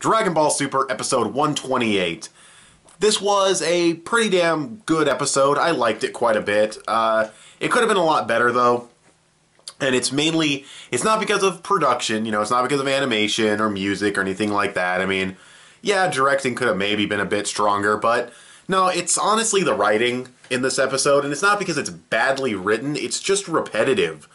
Dragon Ball Super episode 128. This was a pretty damn good episode. I liked it quite a bit. Uh, it could have been a lot better though. And it's mainly, it's not because of production, you know, it's not because of animation or music or anything like that. I mean, yeah, directing could have maybe been a bit stronger, but no, it's honestly the writing in this episode, and it's not because it's badly written, it's just repetitive.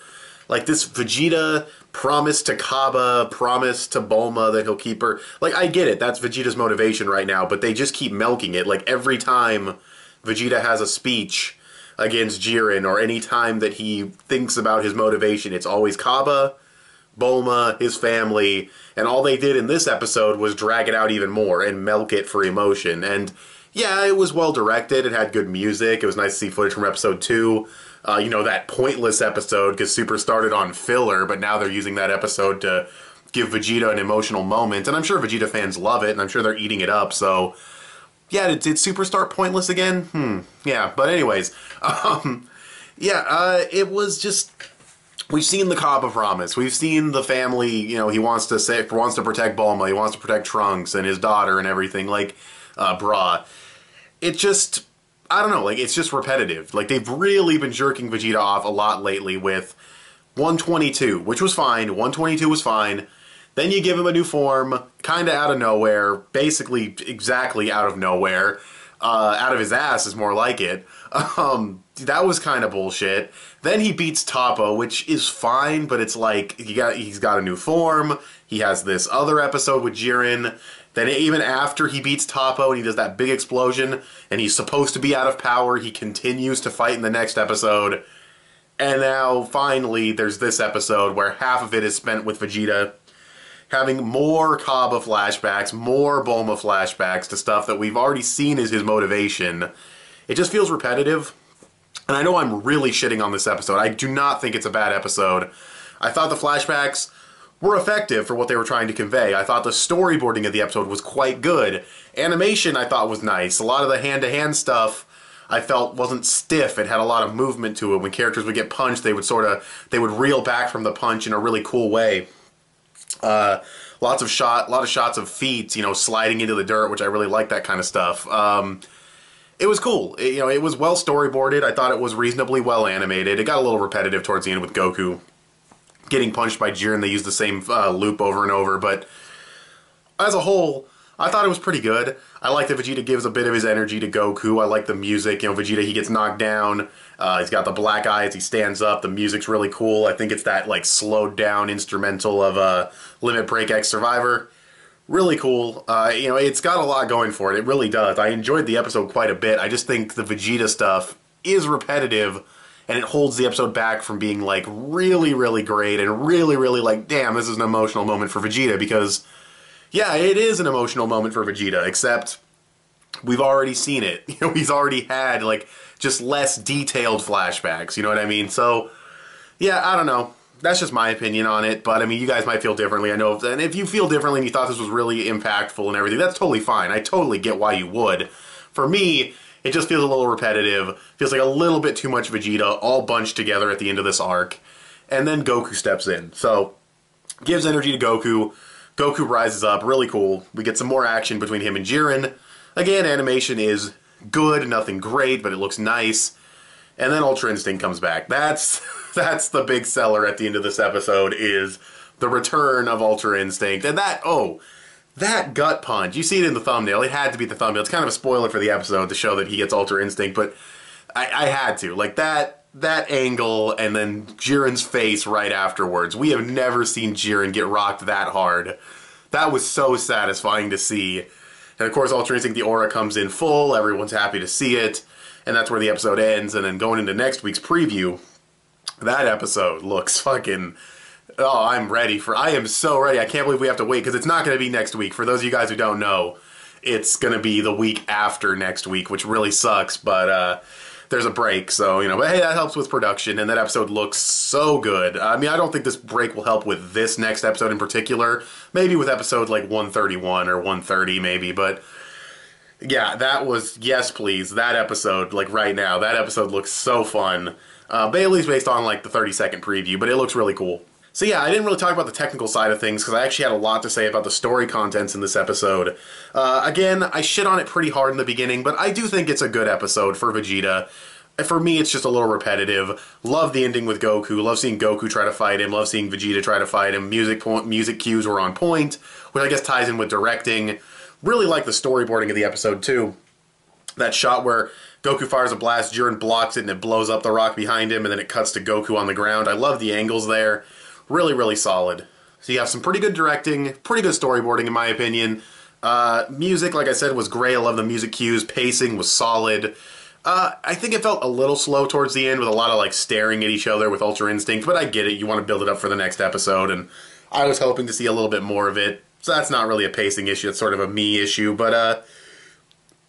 Like this Vegeta promise to Cabba, promise to Bulma that he'll keep her. Like, I get it, that's Vegeta's motivation right now, but they just keep milking it. Like, every time Vegeta has a speech against Jiren, or any time that he thinks about his motivation, it's always Cabba, Bulma, his family, and all they did in this episode was drag it out even more and milk it for emotion. And yeah, it was well directed. It had good music. It was nice to see footage from episode two. Uh, you know, that pointless episode because Super started on filler, but now they're using that episode to give Vegeta an emotional moment. And I'm sure Vegeta fans love it, and I'm sure they're eating it up. So, yeah, did, did Super start pointless again? Hmm, yeah. But, anyways, um, yeah, uh, it was just we've seen the Cabba promise. We've seen the family. You know, he wants to say wants to protect Bulma. He wants to protect Trunks and his daughter and everything. Like, uh, Bra. It just, I don't know. Like, it's just repetitive. Like, they've really been jerking Vegeta off a lot lately with 122, which was fine. 122 was fine. Then you give him a new form, kind of out of nowhere, basically exactly out of nowhere. Uh, out of his ass is more like it. Um, that was kind of bullshit. Then he beats Toppo, which is fine, but it's like he got he's got a new form. He has this other episode with Jiren. Then even after he beats Toppo and he does that big explosion and he's supposed to be out of power, he continues to fight in the next episode. And now finally there's this episode where half of it is spent with Vegeta having more Cabba flashbacks, more Bulma flashbacks to stuff that we've already seen as his motivation. It just feels repetitive. And I know I'm really shitting on this episode. I do not think it's a bad episode. I thought the flashbacks were effective for what they were trying to convey. I thought the storyboarding of the episode was quite good. Animation I thought was nice. A lot of the hand-to-hand stuff I felt wasn't stiff. It had a lot of movement to it. When characters would get punched, they would sort of they would reel back from the punch in a really cool way. Uh, lots of shot, a lot of shots of feet, you know, sliding into the dirt, which I really like that kind of stuff. Um, it was cool. It, you know, it was well storyboarded. I thought it was reasonably well animated. It got a little repetitive towards the end with Goku getting punched by Jiren. They used the same uh, loop over and over, but as a whole, I thought it was pretty good. I like that Vegeta gives a bit of his energy to Goku. I like the music. You know, Vegeta, he gets knocked down. Uh, he's got the black eyes. He stands up. The music's really cool. I think it's that, like, slowed down instrumental of uh, Limit Break X Survivor really cool. Uh, you know, it's got a lot going for it. It really does. I enjoyed the episode quite a bit. I just think the Vegeta stuff is repetitive and it holds the episode back from being like really, really great and really, really like, damn, this is an emotional moment for Vegeta because, yeah, it is an emotional moment for Vegeta, except we've already seen it. You know, he's already had like just less detailed flashbacks. You know what I mean? So, yeah, I don't know that's just my opinion on it. But I mean, you guys might feel differently. I know, if, and if you feel differently and you thought this was really impactful and everything, that's totally fine. I totally get why you would. For me, it just feels a little repetitive. Feels like a little bit too much Vegeta all bunched together at the end of this arc, and then Goku steps in. So gives energy to Goku. Goku rises up, really cool. We get some more action between him and Jiren. Again, animation is good, nothing great, but it looks nice. And then Ultra Instinct comes back. That's that's the big seller at the end of this episode is the return of Ultra Instinct. And that oh, that gut punch. You see it in the thumbnail. It had to be the thumbnail. It's kind of a spoiler for the episode to show that he gets Ultra Instinct, but I, I had to. Like that that angle and then Jiren's face right afterwards. We have never seen Jiren get rocked that hard. That was so satisfying to see. And of course, Ultra Instinct, the aura comes in full. Everyone's happy to see it and that's where the episode ends. And then going into next week's preview, that episode looks fucking. Oh, I'm ready for. I am so ready. I can't believe we have to wait because it's not going to be next week. For those of you guys who don't know, it's going to be the week after next week, which really sucks. But uh, there's a break, so you know. But hey, that helps with production, and that episode looks so good. I mean, I don't think this break will help with this next episode in particular. Maybe with episode like 131 or 130, maybe, but yeah, that was yes, please. That episode, like right now, that episode looks so fun. Uh, Bailey's based on like the 30 second preview, but it looks really cool. So yeah, I didn't really talk about the technical side of things because I actually had a lot to say about the story contents in this episode. Uh, again, I shit on it pretty hard in the beginning, but I do think it's a good episode for Vegeta. For me, it's just a little repetitive. Love the ending with Goku. Love seeing Goku try to fight him. Love seeing Vegeta try to fight him. Music point, music cues were on point, which I guess ties in with directing. Really like the storyboarding of the episode too. That shot where Goku fires a blast, Jiren blocks it, and it blows up the rock behind him, and then it cuts to Goku on the ground. I love the angles there. Really, really solid. So you have some pretty good directing, pretty good storyboarding in my opinion. Uh, music, like I said, was great. I love the music cues. Pacing was solid. Uh, I think it felt a little slow towards the end with a lot of like staring at each other with Ultra Instinct, but I get it. You want to build it up for the next episode, and I was hoping to see a little bit more of it. So that's not really a pacing issue. It's sort of a me issue. But uh,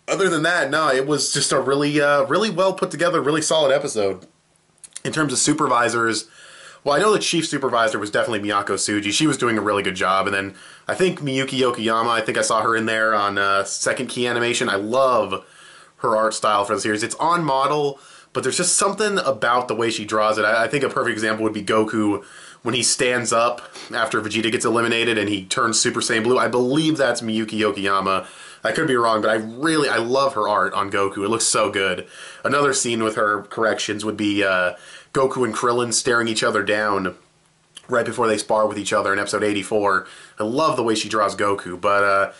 other than that, no, it was just a really, uh, really well put together, really solid episode. In terms of supervisors, well, I know the chief supervisor was definitely Miyako Tsuji. She was doing a really good job. And then I think Miyuki Yokoyama, I think I saw her in there on uh, second key animation. I love her art style for the series. It's on model, but there's just something about the way she draws it. I, I think a perfect example would be Goku when he stands up after Vegeta gets eliminated and he turns Super Saiyan Blue. I believe that's Miyuki Yokoyama. I could be wrong, but I really I love her art on Goku. It looks so good. Another scene with her corrections would be uh, Goku and Krillin staring each other down right before they spar with each other in episode 84. I love the way she draws Goku, but uh,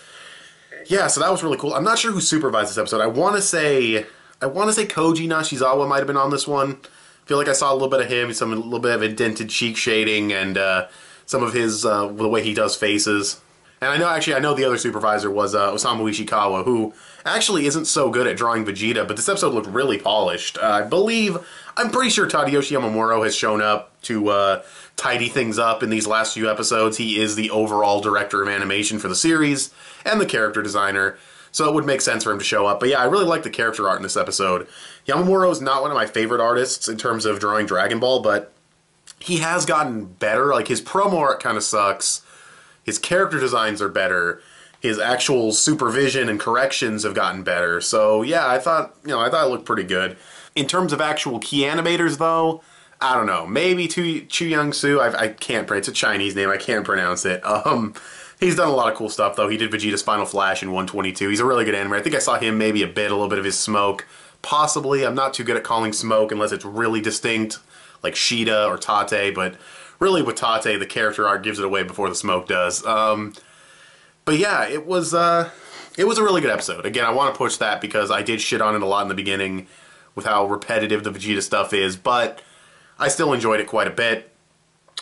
yeah, so that was really cool. I'm not sure who supervised this episode. I want to say I want to say Koji Nashizawa might have been on this one. I feel like I saw a little bit of him, some a little bit of indented cheek shading, and uh, some of his uh, the way he does faces. And I know actually I know the other supervisor was uh, Osamu Ishikawa, who actually isn't so good at drawing Vegeta, but this episode looked really polished. Uh, I believe I'm pretty sure Tadayoshi Yamamuro has shown up to uh, tidy things up in these last few episodes. He is the overall director of animation for the series and the character designer. So it would make sense for him to show up. But yeah, I really like the character art in this episode. Yamamuro is not one of my favorite artists in terms of drawing Dragon Ball, but he has gotten better. Like his promo art kind of sucks. His character designs are better. His actual supervision and corrections have gotten better. So yeah, I thought you know I thought it looked pretty good. In terms of actual key animators, though, I don't know. Maybe Chu, Chu Young Su. I, I can't. It's a Chinese name. I can't pronounce it. Um, He's done a lot of cool stuff, though. He did Vegeta's Final Flash in 122. He's a really good animator. I think I saw him maybe a bit, a little bit of his smoke. Possibly. I'm not too good at calling smoke unless it's really distinct, like Sheeta or Tate, but really with Tate, the character art gives it away before the smoke does. Um, but yeah, it was, uh, it was a really good episode. Again, I want to push that because I did shit on it a lot in the beginning with how repetitive the Vegeta stuff is, but I still enjoyed it quite a bit.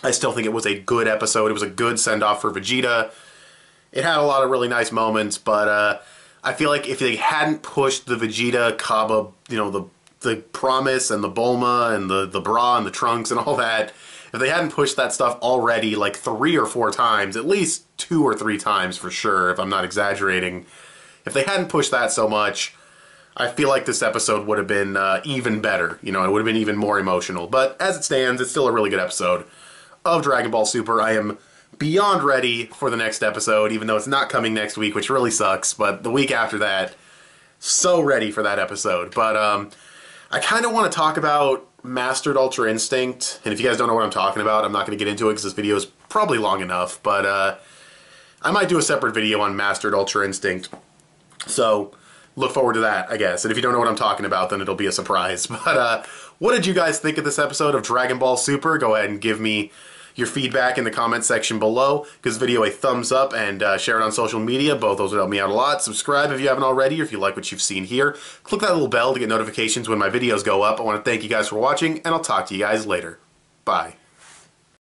I still think it was a good episode. It was a good send-off for Vegeta. It had a lot of really nice moments, but uh, I feel like if they hadn't pushed the Vegeta, Cabba, you know, the the promise and the Bulma and the, the bra and the trunks and all that, if they hadn't pushed that stuff already like three or four times, at least two or three times for sure, if I'm not exaggerating, if they hadn't pushed that so much, I feel like this episode would have been uh, even better. You know, it would have been even more emotional. But as it stands, it's still a really good episode of Dragon Ball Super. I am beyond ready for the next episode, even though it's not coming next week, which really sucks. But the week after that, so ready for that episode. But um, I kind of want to talk about Mastered Ultra Instinct. And if you guys don't know what I'm talking about, I'm not going to get into it because this video is probably long enough. But uh, I might do a separate video on Mastered Ultra Instinct. So look forward to that, I guess. And if you don't know what I'm talking about, then it'll be a surprise. But uh, what did you guys think of this episode of Dragon Ball Super? Go ahead and give me your feedback in the comment section below. Give this video a thumbs up and uh, share it on social media. Both those would help me out a lot. Subscribe if you haven't already or if you like what you've seen here. Click that little bell to get notifications when my videos go up. I want to thank you guys for watching and I'll talk to you guys later. Bye.